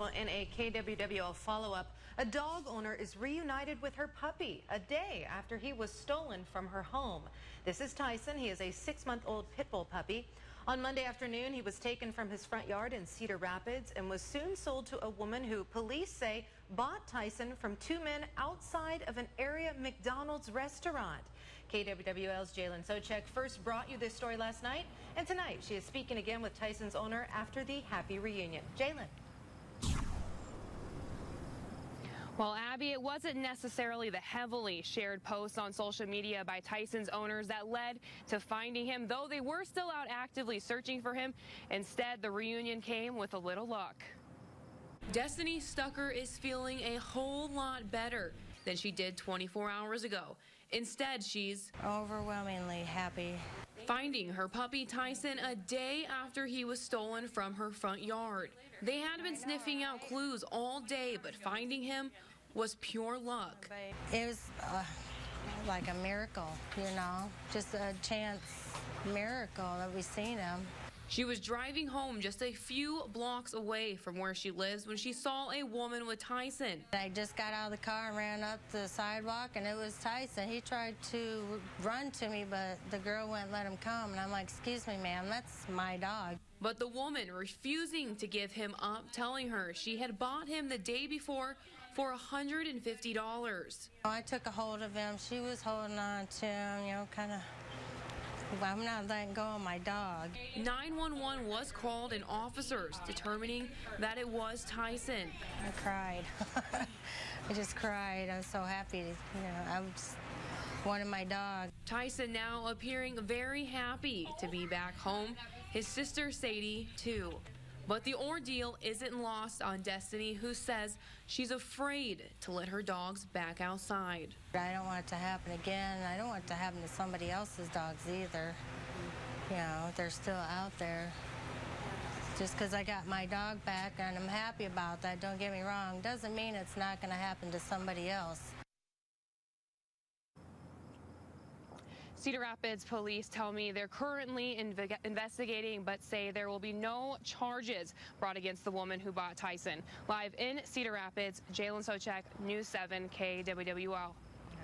Well, in a KWWL follow-up, a dog owner is reunited with her puppy a day after he was stolen from her home. This is Tyson. He is a six-month-old pit bull puppy. On Monday afternoon, he was taken from his front yard in Cedar Rapids and was soon sold to a woman who police say bought Tyson from two men outside of an area McDonald's restaurant. KWWL's Jalyn Souchek first brought you this story last night, and tonight she is speaking again with Tyson's owner after the happy reunion. Jalyn. Well, Abby, it wasn't necessarily the heavily shared posts on social media by Tyson's owners that led to finding him, though they were still out actively searching for him. Instead, the reunion came with a little luck. Destiny Stucker is feeling a whole lot better than she did 24 hours ago. Instead, she's overwhelmingly happy. Finding her puppy Tyson a day after he was stolen from her front yard. They had been sniffing out clues all day, but finding him was pure luck. It was uh, like a miracle, you know, just a chance miracle that we seen him. She was driving home just a few blocks away from where she lives when she saw a woman with Tyson. I just got out of the car and ran up the sidewalk, and it was Tyson. He tried to run to me, but the girl wouldn't let him come. And I'm like, excuse me, ma'am, that's my dog. But the woman refusing to give him up, telling her she had bought him the day before for $150. I took a hold of him. She was holding on to him, you know, kind of I'm not letting go of my dog. 911 was called and officers determining that it was Tyson. I cried. I just cried. I was so happy. You know, I was wanted my dog. Tyson now appearing very happy to be back home. His sister Sadie, too. But the ordeal isn't lost on Destiny, who says she's afraid to let her dogs back outside. I don't want it to happen again. I don't want it to happen to somebody else's dogs either. You know, they're still out there. Just because I got my dog back and I'm happy about that, don't get me wrong, doesn't mean it's not going to happen to somebody else. Cedar Rapids police tell me they're currently inv investigating but say there will be no charges brought against the woman who bought Tyson. Live in Cedar Rapids, Jalyn Souchek, News 7 KWWL. All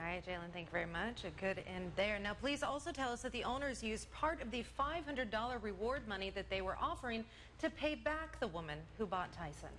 right, Jalyn, thank you very much. A good end there. Now, please also tell us that the owners used part of the $500 reward money that they were offering to pay back the woman who bought Tyson.